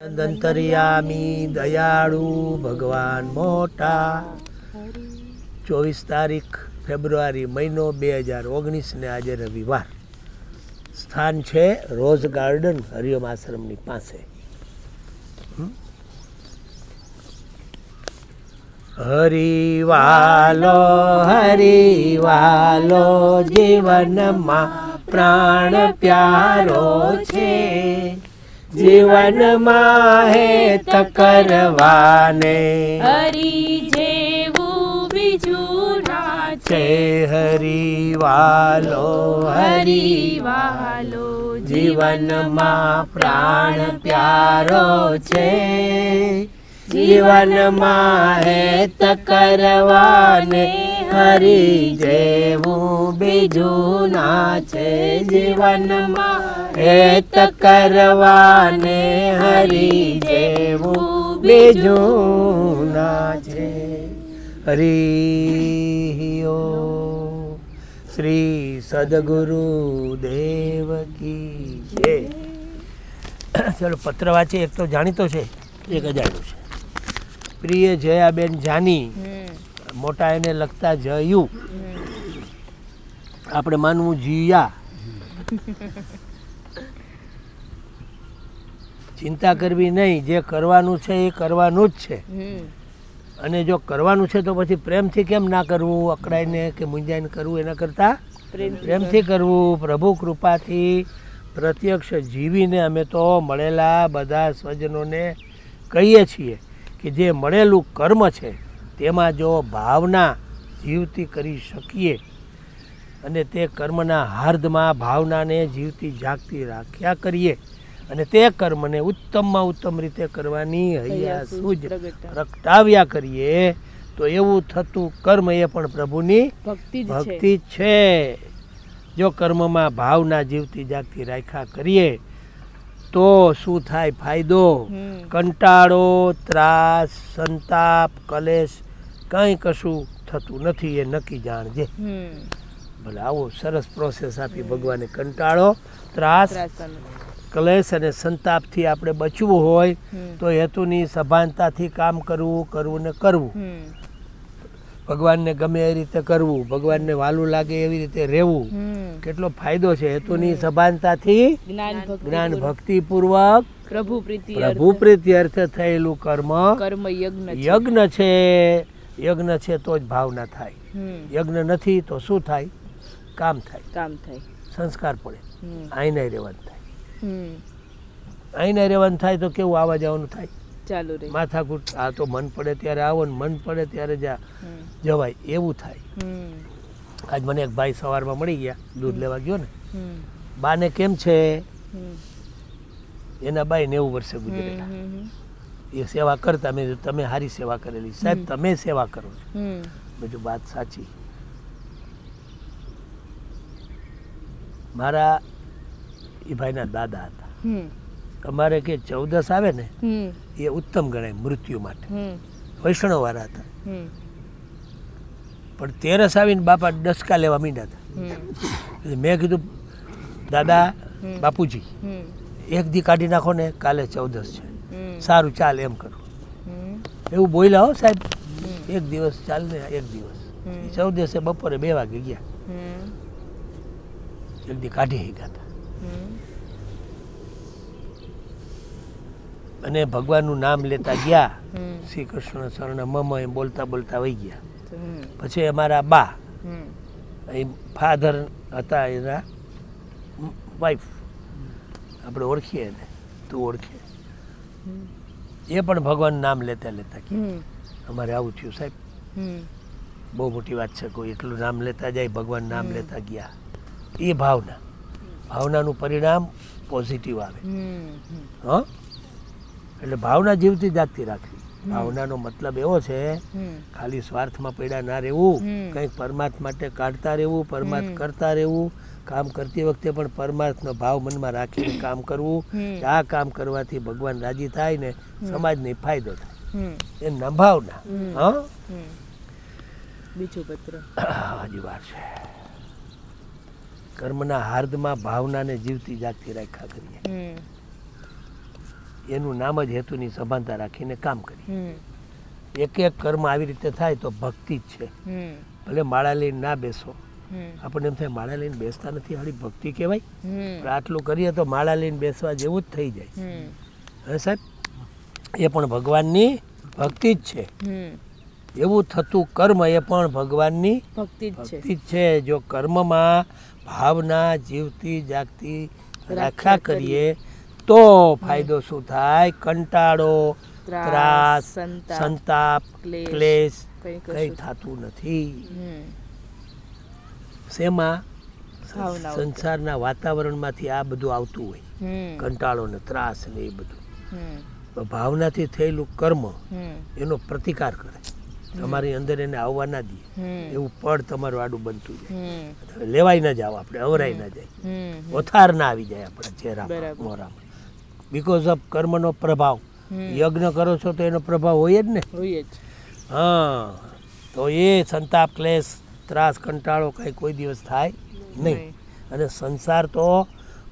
દંતરિયામી દયાળુ, ભગવાન મોટા. ચોવીસ તારીખ ફેબ્રુઆરી મહિનો બે હજાર ઓગણીસને આજે રવિવાર. સ્થાન છે રોઝ ગાર્ડન હરિઓમ આશ્રમની પાસે? હરિવાલો હરિવાલો, જીવનમાં પ્રાણ પ્યારો છે. જીવનમાં હેત કરવાને. હરી જેવું બીજું ના છે. હરિવાલો હરિ હરિવાલો જીવનમાં પ્રાણ પ્યારો છે. જીવનમાં હેત કરવાને. હરી જેવું બીજું ના છે જીવનમાં. હેત કરવાને હરી જેવું બીજું ના છે હરિ શ્રી સદગુરુ દેવ કી જય. ચલો, પત્ર વાંચે એક તો જાણીતો છે, એક અજાણ્યું છે. પ્રિય જયાબેન જાની મોટા એને લગતા જયું. આપણે માનવું જીયા. ચિંતા કરવી નહીં જે કરવાનું છે એ કરવાનું જ છે. અને જો કરવાનું છે તો પછી પ્રેમથી કેમ ના કરવું? અકળાઈને કે મૂંઝાઈને કરવું એના કરતાં? પ્રેમથી કરવું પ્રભુ કૃપાથી પ્રત્યક્ષ જીવીને અમે તો મળેલા બધા સ્વજનોને કહીએ છીએ કે જે મળેલું કર્મ છે તેમાં જો ભાવના જીવતી કરી શકીએ અને તે કર્મના હાર્દમાં ભાવનાને જીવતી જાગતી રાખ્યા કરીએ અને તે કર્મને ઉત્તમમાં ઉત્તમ રીતે કરવાની હૈયા સૂજ પ્રગટાવ્યા કરીએ તો એવું થતું કર્મ એ પણ પ્રભુની ભક્તિ છે. જો કર્મમાં ભાવના જીવતી જાગતી રાખ્યા કરીએ તો શું થાય ફાયદો? કંટાળો ત્રાસ સંતાપ કલેશ કંઈ કશું થતું નથી એ નક્કી જાણજે. ભલે આવો સરસ પ્રોસેસ આપી ભગવાને કંટાળો ત્રાસ. કલેશ અને સંતાપથી આપણે બચવું હોય તો હેતુની સભાનતાથી કામ કરવું કરવું ને કરવું. ભગવાનને ગમે એ રીતે કરવું ભગવાનને વાલું લાગે એવી રીતે રહેવું. કેટલો ફાયદો છે હેતુની સભાનતાથી? જ્ઞાન ભક્તિ પૂર્વક. ભક્તિપૂર્વક. પ્રભુ પ્રીતિ પ્રભુ અર્થ પ્રીતિ અર્થે થયેલું કર્મ કર્મ યજ્ઞ યજ્ઞ છે. યજ્ઞ છે તો જ ભાવના થાય. યજ્ઞ નથી તો શું થાય? કામ થાય. કામ થાય. સંસ્કાર પડે. આઈને રહેવાનું થાય. આઈને રહેવાનું થાય તો કેવું આવવા જવાનું થાય? ચાલુ રહે. માથાકૂટ આ તો મન પડે ત્યારે આવો ને મન પડે ત્યારે જા જવાય. એવું થાય. આજ મને એક ભાઈ સવારમાં મળી ગયા દૂધ લેવા ગયો ને. બાને કેમ છે? એના બાઈ નેવું વર્ષે. ગુજરેલા. એ સેવા કરતા મેં તમે સારી સેવા કરેલી. સાહેબ તમે સેવા કરો છો. બધું વાત સાચી. મારા એ ભાઈના દાદા હતા. અમારે કે ચૌદસ આવે ને એ ઉત્તમ ગણાય મૃત્યુ માટે. વૈષ્ણવ વાળા હતા. પણ તેરસ આવીને બાપા ડસકા લેવા માંડ્યા હતા. મેં કીધું દાદા બાપુજી એક દી કાઢી નાખો ને કાલે ચૌદસ છે. સારું ચાલ એમ કરું. એવું બોલ્યા હો સાહેબ એક દિવસ ચાલ ને એક દિવસ. હમ. દિવસે બપોરે બે વાગે ગયા. એક દી કાઢી ગયા હતા અને ભગવાનનું નામ લેતા ગયા. શ્રી કૃષ્ણ શરણ મમ એમ બોલતા બોલતા વહી ગયા. પછી અમારા બા અહીં ફાધર હતા એના વાઈફ આપણે ઓળખીએ ને તું ઓળખીએ. એ પણ ભગવાન નામ લેતા લેતા કે અમારે આવું થયું સાહેબ. બહુ મોટી વાત છે કોઈ એટલું નામ લેતા જાય ભગવાન નામ લેતા ગયા. એ ભાવના. ભાવનાનું પરિણામ પોઝિટિવ આવે. હમ. એટલે ભાવના જીવતી જાગતી રાખવી. ભાવનાનો મતલબ એવો છે. ખાલી સ્વાર્થમાં પડ્યા ના રહેવું કંઈક પરમાત્મા માટે કાઢતા રહેવું પરમાત્મા કરતા રહેવું કામ કરતી વખતે પણ પરમાર્થનો ભાવ મનમાં રાખીને કામ કરવું. આ કામ કરવાથી ભગવાન રાજી થાય ને સમાજને ફાયદો થાય. એ નભાવના. હા? બીજો પત્ર. હજી વાર છે. કર્મના હાર્દમાં ભાવનાને જીવતી જાગતી રાખ્યા કરીએ. એનું નામ જ હેતુની સભાનતા રાખીને કામ કરીએ. એક એક કર્મ આવી રીતે થાય તો ભક્તિ જ છે. ભલે માળા લઈને ના બેસો આપણને એમ થાય માળા લઈને બેસતા નથી હારી ભક્તિ કહેવાય. આટલું કરીએ તો માળા લઈને બેસવા જેવું જ થઈ જાય. હે સાહેબ? એ પણ ભગવાનની ભક્તિ જ છે. એવું થતું કર્મ એ પણ ભગવાનની ભક્તિ જ છે. જ કર્મમાં ભાવના જીવતી જાગતી રાખ્યા કરીએ. તો ફાયદો શું થાય? કંટાળો ત્રાસ, સંતાપ, ક્લેશ, કંઈ થતું નથી. શેમાં? સંસારના વાતાવરણમાંથી આ બધું આવતું હોય. કંટાળો ને ત્રાસ ને એ બધું. તો ભાવનાથી થયેલું કર્મ એનો પ્રતિકાર કરે. તમારી અંદર એને આવવા ના દે. એવું પડ તમારું આડું બનતું જાય. લેવાય ના જાવ આપણે અવરાય ના જાય. ઓથાર ના આવી જાય આપણા ચહેરા. મોરામાં બીકોઝ ઓફ કર્મનો પ્રભાવ. યજ્ઞ કરો છો તો એનો પ્રભાવ હોય જ ને? હોય જ. હા. તો એ સંતાપ ક્લેશ ત્રાસ કંટાળો કાંઈ કોઈ દિવસ થાય નહીં. અને સંસાર તો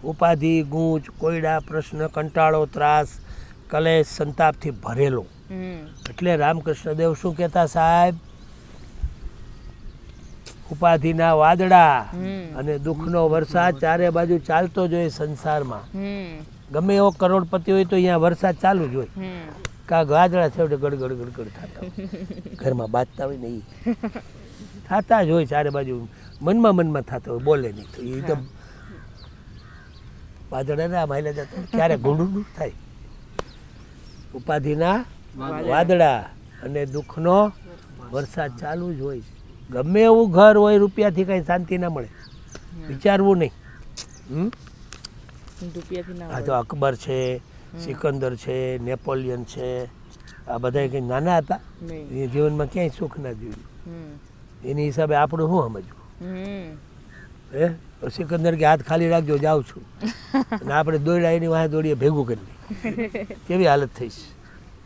ઉપાધિ ગૂંચ કોયડા પ્રશ્ન કંટાળો ત્રાસ કલેશ સંતાપથી ભરેલો. એટલે રામકૃષ્ણ દેવ શું કહેતા સાહેબ? ઉપાધિના વાદળા અને દુઃખનો વરસાદ ચારે બાજુ ચાલતો જ હોય સંસારમાં. ગમે એવો કરોડપતિ હોય તો અહીંયા વરસાદ ચાલુ જ હોય. કાં વાદળા છેવટે ગડગડ ગડગડ થતા ઘરમાં બાજતા હોય ને એ થતા જ હોય ચારે બાજુ. મનમાં મનમાં થતો હોય બોલે નહીં તો. એ તો વાદળાના ના માયલા ક્યારે ગુંડું થાય? ઉપાધિના વાદળા. અને દુઃખનો વરસાદ ચાલુ જ હોય ગમે એવું ઘર હોય રૂપિયાથી કંઈ શાંતિ ના મળે. વિચારવું નહીં. હમ? આ તો અકબર છે સિકંદર છે નેપોલિયન છે. આ બધા કંઈ નાના હતા? એ જીવનમાં ક્યાંય સુખ ના જોયું. એની હિસાબે આપણું શું સમજવું? હે? સિકંદર કે હાથ ખાલી રાખજો જાઉં છું. અને આપણે દોડ્યા એની વાંહે દોડીએ ભેગું કરી કેવી હાલત થઈશ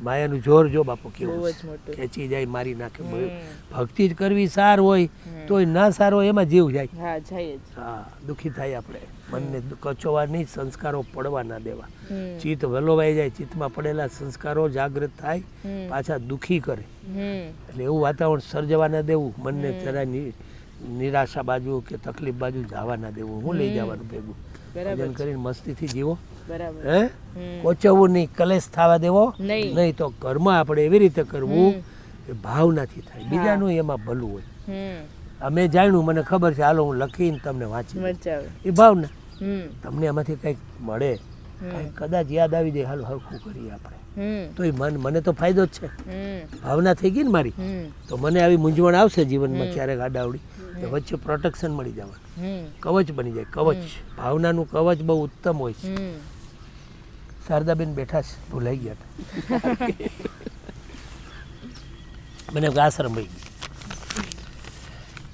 માયાનું જોર જો બાપુ કેવું. ખેંચી જાય મારી નાખે. ભક્તિ જ કરવી સાર હોય તોય ના સાર હોય એમાં જીવ જાય. હા દુઃખી થાય આપણે. મનને કચોવા નહીં સંસ્કારો પડવા ના દેવા. ચિત્ત વલોવાઈ જાય ચિત્તમાં પડેલા સંસ્કારો જાગૃત થાય પાછા દુઃખી કરે. એટલે એવું વાતાવરણ સર્જવા ના દેવું. મનને જરા નિરાશા બાજુ કે તકલીફ બાજુ જવા ના દેવું. હું લઈ જવાનું ભેગું. ભજન કરીને મસ્તીથી જીવો. હે? કોચવવું નહીં કલેશ થવા દેવો? નહીં. તો કર્મ આપણે એવી રીતે કરવું કે ભાવનાથી થાય. બીજાનું એમાં ભલું હોય. અમે જાણ્યું મને ખબર છે હાલો હું લખીને તમને વાંચી એ ભાવના. તમને એમાંથી કંઈક મળે. કદાચ યાદ આવી જાય હાલો હરખું કરીએ આપણે. તો એ મન મને તો ફાયદો જ છે. ભાવના થઈ ગઈ ને મારી? તો મને આવી મૂંઝવણ આવશે જીવનમાં ક્યારેક આડાવડી. કે વચ્ચે પ્રોટેક્શન મળી જવાનું. કવચ બની જાય કવચ. ભાવનાનું કવચ બહુ ઉત્તમ હોય છે. શારદાબેન બેઠા છે ભૂલાઈ ગયા મને આશ્રમ ગયું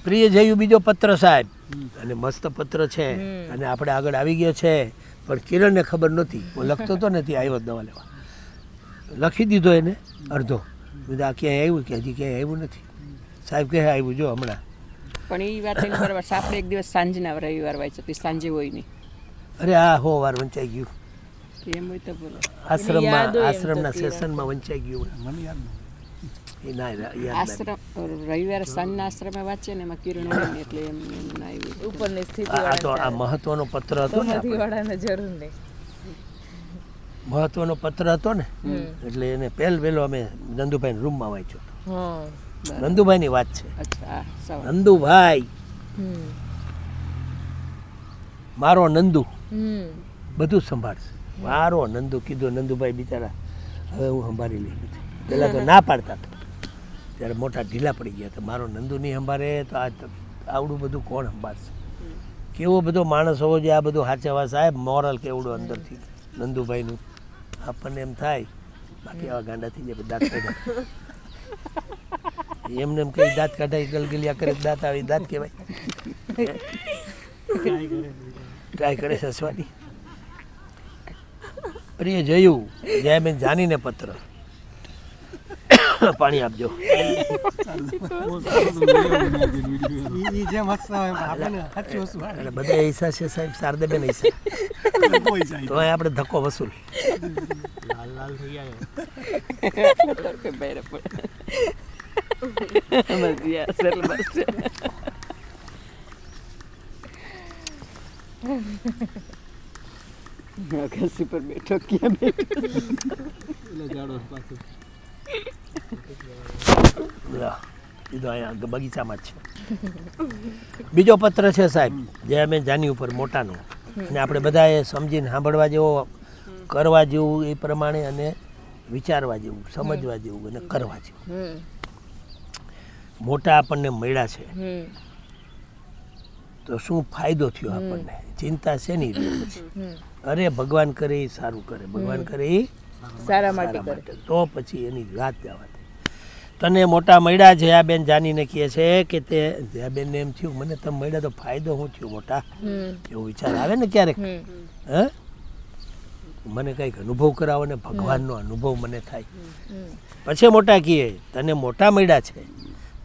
પ્રિય જયું બીજો પત્ર સાહેબ. અને મસ્ત પત્ર છે. અને આપણે આગળ આવી ગયો છે. પણ કિરણને ખબર નહોતી. હું લખતો તો નથી આવ્યો દવા લેવા. લખી દીધો એને અડધો. બધા ક્યાંય આવ્યું? કે હજી ક્યાંય આવ્યું નથી? સાહેબ કહે આવ્યું જો હમણાં. પણ એ વાત એની બરાબર. આપણે એક દિવસ સાંજના રવિવાર વાંચો તો સાંજે હોય નહીં. અરે આ હો વાર વંચાઈ ગયું. એમ હોય તો બોલો. આશ્રમમાં આશ્રમના સેશનમાં વંચાઈ ગયું મને યાદ આશ્રમ રવિવારે સાંજના આશ્રમે વાંચે ને એમાં કિરણ હોય ને એટલે એમ આવ્યું ઉપરની સ્થિતિ આ તો આ મહત્વનો પત્ર હતો ને. વાળાને જરૂર નહીં. મહત્વનો પત્ર હતો ને એટલે એને પહેલ પહેલો અમે નંદુભાઈ રૂમમાં વાંચ્યો હા. નંદુભાઈની વાત છે. નંદુભાઈ. મારો નંદુ. બધું સંભાળશે. મારો નંદુ કીધું નંદુભાઈ બિચારા હવે હું સંભાળી લઈ બધું પહેલાં તો ના પાડતા હતા. ત્યારે મોટા ઢીલા પડી ગયા હતા. મારો નંદુ નહીં સંભાળે તો આ આવડું બધું કોણ સંભાળશે? કેવો બધો માણસ હોવો જોઈએ આ બધું હાચવા સાહેબ મોરલ કેવડું અંદરથી નંદુભાઈનું. આપણને એમ થાય બાકી આવા ગાંડા થઈ જાય દાંત કાઢ્યા. એમને એમ કઈ દાંત કાઢાય ગલગલિયા કરે દાંત આવી દાંત કહેવાય. ટ્રાય કરે છે એ પ્રિય જયું મેં જાનીને પત્ર. પાણી આપજો. બધા હિસ્સા છે સાહેબ શારદાબેન હિસ્સા તો આપણે ધક્કો વસૂલ. લાલ લાલ થઈ જાય યાર સરળ બસ છે. અગાસી પર બેઠો ક્યાં બેઠો જાડો પાછું અહીંયા બગીચામાં જ છે બીજો પત્ર છે સાહેબ જે અમે જાની ઉપર મોટાનો અને આપણે બધાએ સમજીને સાંભળવા જેવો કરવા જેવું એ પ્રમાણે અને વિચારવા જેવું સમજવા જેવું અને કરવા જેવું મોટા આપણને મળ્યા છે. તો શું ફાયદો થયો આપણને? ચિંતા શેની રહી અરે ભગવાન કરે એ સારું કરે ભગવાન કરે એ સારા માટે તો પછી એની વાત જવા તને મોટા મળ્યા જયાબેન જાનીને કહે છે કે તે જયાબેનને એમ થયું મને તમે મળ્યા તો ફાયદો શું થયો મોટા? એવો વિચાર આવે ને ક્યારેક. હ? મને કંઈક અનુભવ કરાવો ને ભગવાનનો અનુભવ મને થાય. પછી મોટા કહે તને મોટા મળ્યા છે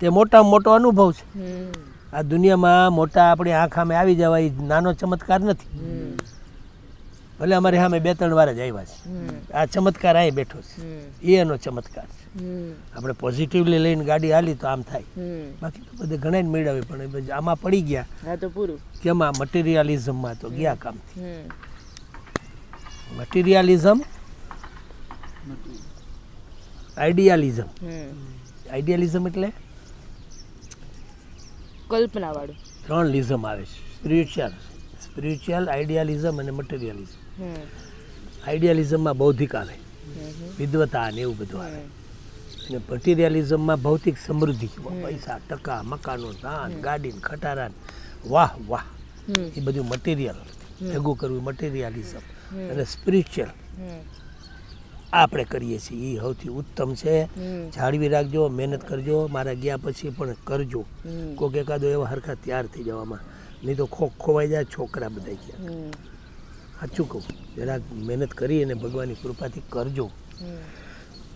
તે મોટામાં મોટો અનુભવ છે. આ દુનિયામાં મોટા આપણી આંખ સામે આવી જવા એ નાનો ચમત્કાર નથી. ભલે અમારે સામે બે ત્રણ વાર જ આવ્યા છે. આ ચમત્કાર અહીં બેઠો છે. એ એનો ચમત્કાર છે. આપણે પોઝિટિવલી લઈને ગાડી હાલી તો આમ થાય. બાકી તો બધે ઘણા મેળવે મળ્યા પણ આમાં પડી ગયા. તો પૂરું. કેમાં મટીરિયાલિઝમમાં તો ગયા કામથી મટીરિયાલિઝમ આઈડિયાલિઝમ આઈડિયાલિઝમ એટલે? કલ્પના વાળું ત્રણ લિઝમ આવે છે. સ્પિરિચ્યુઅલ સ્પિરિચ્યુઅલ આઈડિયાલિઝમ અને મટીરિયલિઝમ આઈડિયાલિઝમમાં બૌદ્ધિક આવે. વિદ્વતા ને એવું બધું આવે. અને મટીરિયાલિઝમમાં ભૌતિક સમૃદ્ધિ. પૈસા ટકા મકાનો ધાન ગાડી ખટારા વાહ વાહ. એ બધું મટીરિયલ ભેગું કરવું મટીરિયાલિઝમ અને સ્પિરિચ્યુઅલ આપણે કરીએ છીએ. એ સૌથી ઉત્તમ છે. જાળવી રાખજો મહેનત કરજો. મારા ગયા પછી પણ કરજો. કોક એકાદો એવા હરખા તૈયાર થઈ જવામાં. નહીં તો ખો ખોવાઈ જાય છોકરા બધા ગયા. સાચું કહું. જરાક મહેનત કરી અને ભગવાનની કૃપાથી કરજો.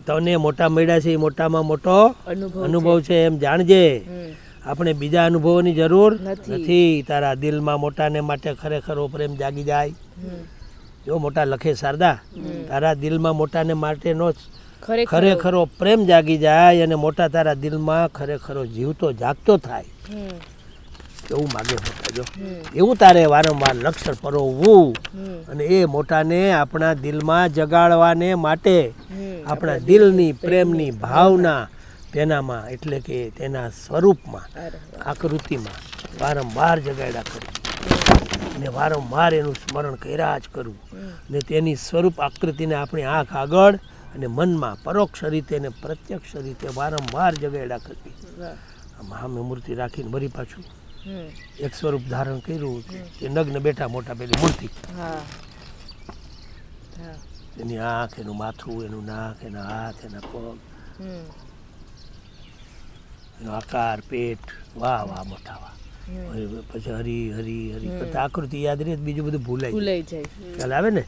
તને મોટા મળ્યા છે એ મોટામાં મોટો અનુભવ છે. એમ જાણજે. આપણે બીજા અનુભવોની જરૂર નથી. તારા દિલમાં મોટાને માટે ખરેખર પ્રેમ જાગી જાય. જો મોટા લખે શારદા તારા દિલમાં મોટાને માટેનો ખરેખરો. પ્રેમ જાગી જાય અને મોટા તારા દિલમાં ખરેખરો જીવતો જાગતો થાય. એવું માગે જો. એવું તારે વારંવાર લક્ષણ પરોવવું અને એ મોટાને આપણા દિલમાં જગાડવાને માટે આપણા દિલની પ્રેમની ભાવના. તેનામાં એટલે કે તેના સ્વરૂપમાં આકૃતિમાં વારંવાર જગાડ્યા કરવું અને વારંવાર એનું સ્મરણ કર્યા જ કરવું ને તેની સ્વરૂપ આકૃતિને આપણી આંખ આગળ અને મનમાં પરોક્ષ રીતે ને પ્રત્યક્ષ રીતે વારંવાર જગાડ્યા કરવી. મહામે મૂર્તિ રાખીને વળી પાછું એક સ્વરૂપ ધારણ કર્યું કે નગ્ન બેઠા મોટા પેલી મૂર્તિ. એની આંખ એનું માથું એનું નાક એના હાથ એના પગ. એનો આકાર પેટ. વાહ વાહ મોટા વાહ. પછી હરી હરી હરી આકૃતિ યાદ રહી બીજું બધું ભૂલાય ભૂલાઈ જાય. ખ્યાલ આવે ને?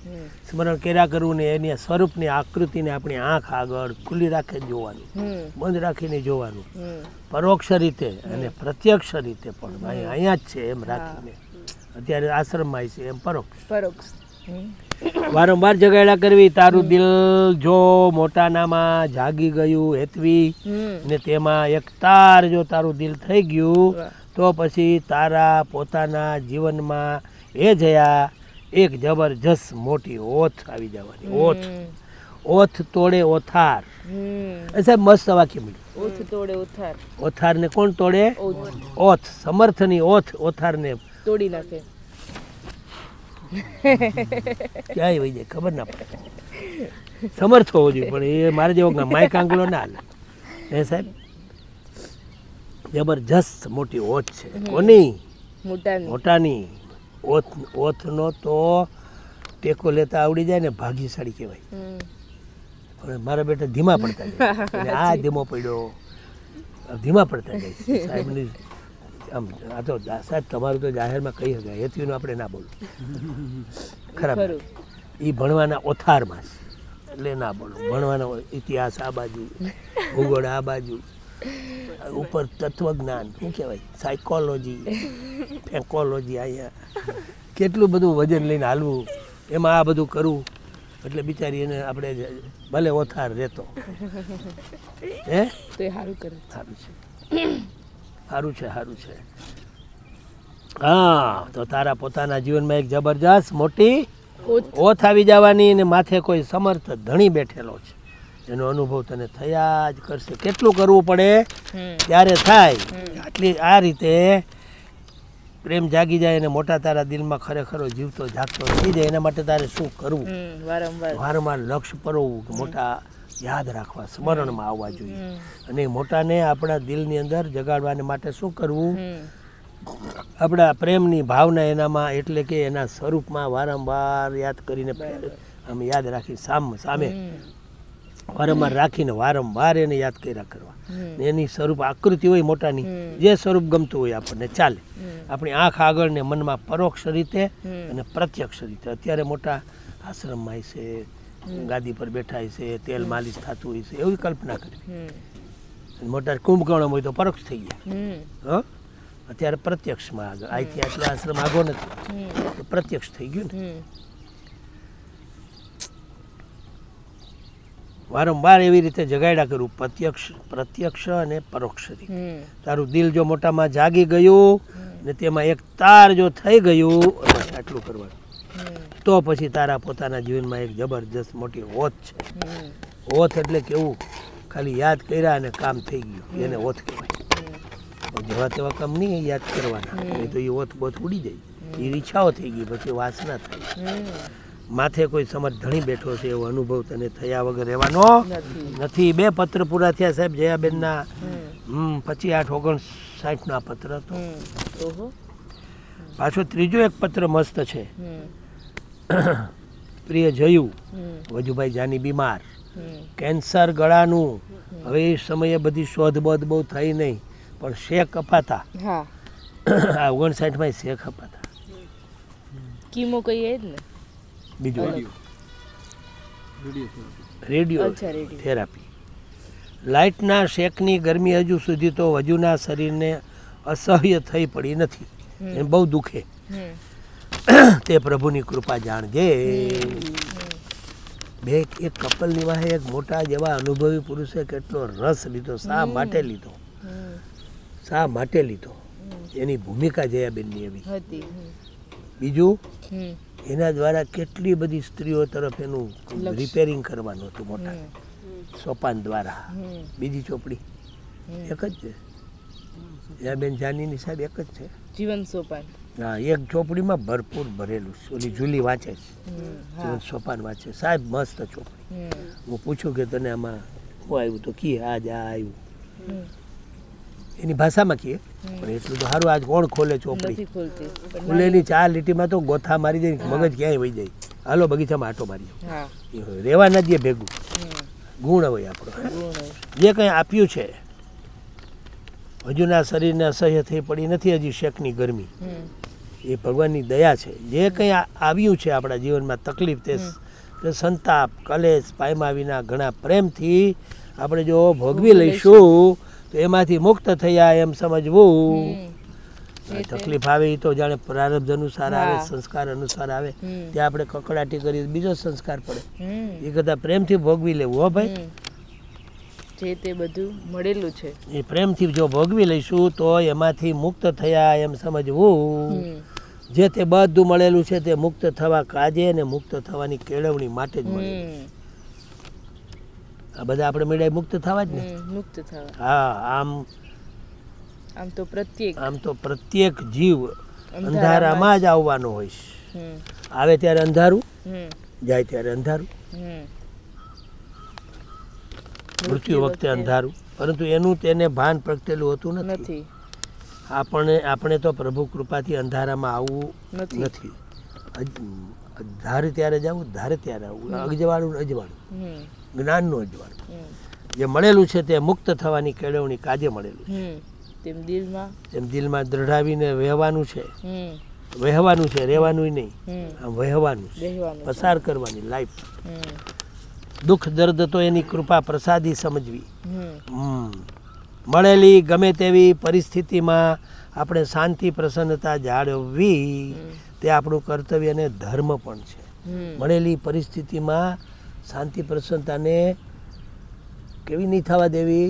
સ્મરણ કર્યા કરવું ને એની સ્વરૂપની આકૃતિને આપણી આંખ આગળ ખુલ્લી રાખીને જોવાનું. બંધ રાખીને જોવાનું. પરોક્ષ રીતે અને પ્રત્યક્ષ રીતે પણ. ભાઈ અહીંયા જ છે એમ રાખીને. અત્યારે આશ્રમમાં છે એમ પરોક્ષ. પરોક્ષ. વારંવાર જગાડ્યા કરવી તારું દિલ જો મોટાનામાં જાગી ગયું હેતવી ને તેમાં એક તાર જો તારું દિલ થઈ ગયું. તો પછી તારા પોતાના જીવનમાં એ જયા એક જબરજસ્ત મોટી ઓથ આવી જવાની ઓથ. ઓથ તોડે ઓથાર. એ સાહેબ મસ્ત વાક્ય મળ્યું. ઓથ તોડે ઓથાર. ઓથારને કોણ તોડે? ઓથ. સમર્થની ઓથ ઓથારને તોડી નાખે. ક્યાંય વહી જાય ખબર ના પડે. સમર્થ હોવો જોઈએ પણ એ મારે જેવો માઇક આંગળો ના હાલે. હે સાહેબ? જબરજસ્ત મોટી ઓથ છે. કોની? મોટાની. ઓથ ઓથનો તો ટેકો લેતા આવડી જાય ને ભાગ્યશાળી કહેવાય. પણ મારા બેટા ધીમા પડતા જાય. આ ધીમો પડ્યો. ધીમા પડતા જાય સાહેબની આમ આ તો સાહેબ તમારું તો જાહેરમાં કહી શકાય. હેતીનું આપણે ના બોલવું ખરાબ એ ભણવાના ઓથારમાં છે. એટલે ના બોલો. ભણવાનો ઇતિહાસ આ બાજુ ભૂગોળ આ બાજુ. ઉપર તત્વજ્ઞાન શું કહેવાય? સાયકોલોજી ફેકોલોજી અહીંયા. કેટલું બધું વજન લઈને હાલવું એમાં આ બધું કરવું. એટલે બિચારી એને આપણે ભલે ઓથાર રહેતો. હે? તો એ સારું કરે. સારું છે. સારું છે સારું છે. હા તો તારા પોતાના જીવનમાં એક જબરજસ્ત મોટી ઓથ. આવી જવાની ને માથે કોઈ સમર્થ ધણી બેઠેલો છે. એનો અનુભવ તને થયા જ કરશે. કેટલું કરવું પડે? ત્યારે થાય. આટલી આ રીતે પ્રેમ જાગી જાય અને મોટા તારા દિલમાં ખરેખરો જીવતો જાગતો થઈ જાય એના માટે તારે શું કરવું? વારંવાર. લક્ષ્ય પરવવું કે મોટા યાદ રાખવા સ્મરણમાં આવવા જોઈએ. અને મોટાને આપણા દિલની અંદર જગાડવાને માટે શું કરવું? આપણા પ્રેમની ભાવના એનામાં એટલે કે એના સ્વરૂપમાં વારંવાર યાદ કરીને આમ યાદ રાખી સામ સામે વારંવાર રાખીને વારંવાર એને યાદ કર્યા કરવા. એની સ્વરૂપ આકૃતિ હોય મોટાની જે સ્વરૂપ ગમતું હોય આપણને ચાલે. આપણી આંખ આગળ ને મનમાં પરોક્ષ રીતે અને પ્રત્યક્ષ રીતે. અત્યારે મોટા આશ્રમમાં છે ગાદી પર બેઠા છે તેલ માલિશ થતું હોય છે એવી કલ્પના કરવી. મોટા કુંભકર્ણ હોય તો પરોક્ષ થઈ ગયા. હ? અત્યારે પ્રત્યક્ષમાં આગળ. આઈથી આટલા આશ્રમ આગો નથી. પ્રત્યક્ષ થઈ ગયું ને. વારંવાર એવી રીતે જગાડ્યા કરું પ્રત્યક્ષ પ્રત્યક્ષ અને પરોક્ષ રીતે. તારું દિલ જો મોટામાં જાગી ગયું ને તેમાં એક તાર જો થઈ ગયું અને આટલું કરવાનું. તો પછી તારા પોતાના જીવનમાં એક જબરજસ્ત મોટી ઓથ છે. ઓથ એટલે કેવું? ખાલી યાદ કર્યા અને કામ થઈ ગયું. એને ઓથ કહેવાય. જેવા તેવા કામ નહીં યાદ કરવાના. એ તો એ ઓથ બોથ ઉડી જાય. એ ઈચ્છાઓ થઈ ગઈ પછી વાસના થાય માથે કોઈ સમજ ધણી બેઠો છે એવો અનુભવ તને થયા વગર રહેવાનો નથી. બે પત્ર પૂરા થયા સાહેબ જયાબેનના. હમ. પચીસ આઠ ઓગણસાઠનો આ પત્ર હતો. પાછો ત્રીજો એક પત્ર મસ્ત છે. પ્રિય જયું વજુભાઈ જાની બીમાર. કેન્સર ગળાનું. હવે એ સમયે બધી શોધ બોધ બહુ થઈ નહીં પણ શેક અપાતા. આ ઓગણસાઠમાં શેક અપાતા. કીમો કહીએ જ ને. બીજું રેડિયો થેરાપી. લાઇટના શેકની ગરમી હજુ સુધી તો વજુના શરીરને અસહ્ય થઈ પડી નથી. એ બહુ દુખે. તે પ્રભુની કૃપા જાણજે. બે એક કપલની વાહે એક મોટા જેવા અનુભવી પુરુષે કેટલો રસ લીધો શા માટે લીધો? શા માટે લીધો? એની ભૂમિકા જયાબેનની એવી. બીજું? એના દ્વારા કેટલી બધી સ્ત્રીઓ તરફ એનું રિપેરિંગ કરવાનું હતું મોટા. સોપાન દ્વારા. બીજી ચોપડી. એક જ છે. જયાબેન જાનીની સાહેબ એક જ છે. જીવન સોપાન. હા એક ચોપડીમાં ભરપૂર ભરેલું છે. ઓલી જુલી વાંચે છે. જીવન સોપાન વાંચે. સાહેબ મસ્ત ચોપડી. હું પૂછું કે તને આમાં શું આવ્યું તો કી આજ આ આવ્યું. એની ભાષામાં કહીએ. પણ એટલું તો સારું આજ કોણ ખોલે ચોપડી? ખોલતી. ચાર લીટીમાં તો ગોથા મારી જાય મગજ ક્યાંય વહી જાય. હાલો બગીચામાં આટો મારી હા. એ હોય. રહેવા ના દે ભેગું. ગુણ હોય આપણો. જે કંઈ આપ્યું છે હજુના શરીરને અસહ્ય થઈ પડી નથી હજી શેકની ગરમી. એ ભગવાનની દયા છે. જે કંઈ આવ્યું છે આપણા જીવનમાં તકલીફ તે તે સંતાપ કલેશ પાયમા વિના ઘણા પ્રેમથી આપણે જો ભોગવી લઈશું તો એમાંથી મુક્ત થયા એમ સમજવું. તકલીફ આવે એ તો જાણે પ્રારબ્ધ અનુસાર આવે સંસ્કાર અનુસાર આવે. ત્યાં આપણે કકડાટી કરી બીજો સંસ્કાર પડે. એ કરતાં પ્રેમથી ભોગવી લેવું હો ભાઈ. જે તે બધું મળેલું છે. એ પ્રેમથી જો ભોગવી લઈશું તો એમાંથી મુક્ત થયા એમ સમજવું. જે તે બધું મળેલું છે તે મુક્ત થવા કાજે અને મુક્ત થવાની કેળવણી માટે જ હમ. આ બધા આપણે મેળાએ મુક્ત થવા જ ને. મુક્ત થવા. હા આમ આમ તો પ્રત્યેક આમ તો પ્રત્યેક જીવ અંધારામાં જ. આવવાનો હોય છે આવે ત્યારે અંધારું જાય ત્યારે અંધારું. મૃત્યુ વખતે અંધારું. પરંતુ એનું તેને ભાન પ્રગટેલું હોતું નથી. આપણે આપણે તો પ્રભુ કૃપાથી અંધારામાં આવવું નથી. ધારે ત્યારે જવું ધારે ત્યારે આવું. અજવાળું. અજવાળું જ્ઞાનનું અજવાળું. જે મળેલું છે તે મુક્ત થવાની કેળવણી કાજે મળેલું છે. તેમ દિલમાં? તેમ દિલમાં દ્રઢાવીને વહેવાનું છે. વહેવાનું છે રહેવાનું નહીં. આમ વહેવાનું છે. પસાર કરવાની લાઈફ દુઃખ દર્દ તો એની કૃપા પ્રસાદી સમજવી. મળેલી ગમે તેવી પરિસ્થિતિમાં આપણે શાંતિ પ્રસન્નતા જાળવવી તે આપણું કર્તવ્ય અને ધર્મ પણ છે. મળેલી પરિસ્થિતિમાં શાંતિ પ્રસન્નતાને કેવી નહીં થવા દેવી?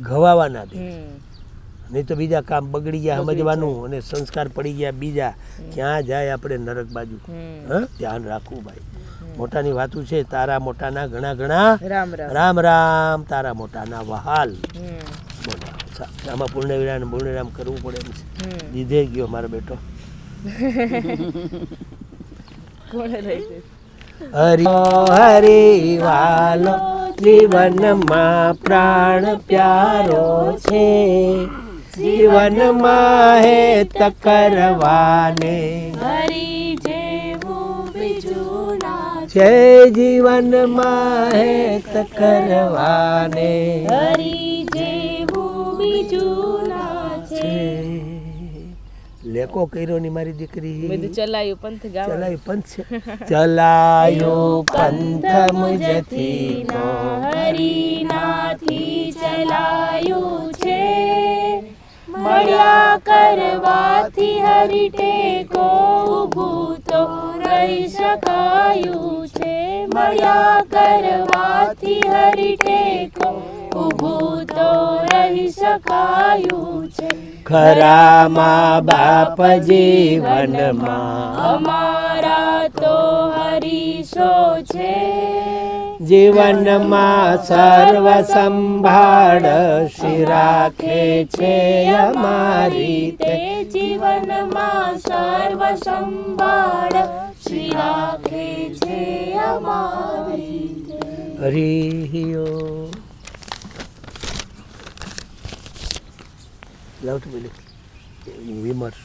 ઘવાવા ના દે નહીં તો બીજા કામ બગડી ગયા સમજવાનું અને સંસ્કાર પડી ગયા બીજા. ક્યાં જાય આપણે નરક બાજુ? હા ધ્યાન રાખવું ભાઈ. મોટાની વાતું છે તારા મોટાના ઘણા ઘણા. રામ રામ. રામ રામ તારા મોટાના વહાલ. બોલો. આમાં પૂર્ણવિરામ પૂર્ણવિરામ કરવું પડે એમ છે. દીધે ગયો મારો બેટો. હરી હરી વાલો જીવનમાં પ્રાણ પ્યારો છે. જીવનમાં હે કરવાને. હરી જેવું બીજું છે જીવનમાં હે કરવાને. હરી બીજું છે. લેકો કર્યો ની મારી દીકરી. બધું ચલાયું પંથ ગાવા ચલાયું પંથ છે. ચલાયું પંથ મુજથી હરીનાથી ચલાયું છે. મળ્યા કરવાથી હરી ટેકો ઊભું તો રહી શકાયું છે. મળ્યા કરવાથી હરી ટેકો ઊભું તો રહી શકાયું છે ખરા મા બાપ જીવનમાં અમારા તો હરીશો છે. જીવનમાં સર્વ સંભાળ શ્રી રાખે છે અમારી તે. જીવનમાં સર્વ સંભાળ શ્રી રાખે છે અમારી હરિયો લાવ તો પેલી વિમર્શ.